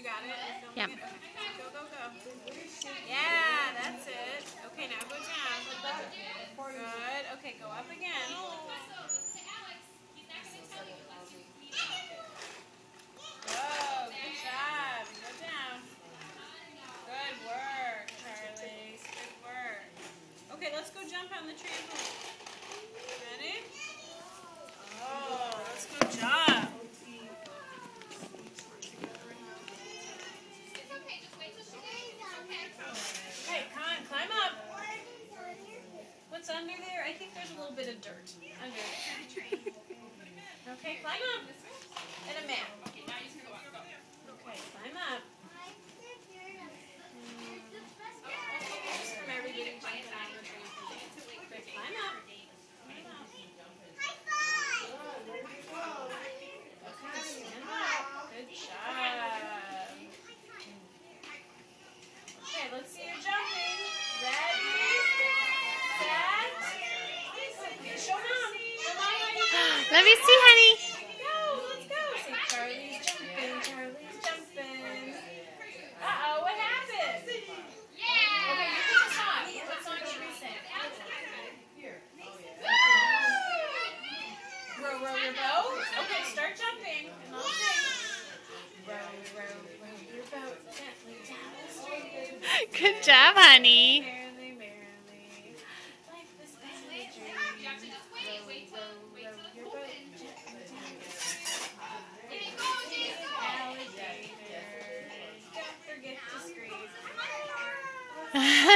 Yep. Go, go, go. Yeah, that's it. Okay, now go down. Good. Okay, go up again. Go. Good job. Go down. Good work, Charlie. Good work. Okay, let's go jump on the trampoline. Ready? Oh, let's go job. What's under there? I think there's a little bit of dirt under there. Okay, climb up. And a mat. Okay, climb up. Just from everybody jumping on the trampoline. Good, climb up. Climb up. Okay, stand up. Good job. Okay, let's see you jumping. Ready? Set. Show mom. Show mom how you do. Let me see, honey. Go, let's go. Jumping. Charlie's jumping. Uh oh, what happened? Yeah. Okay, you sing? Row, row your boat. Okay, start jumping, row, row your boat gently down the stream. Good job, honey.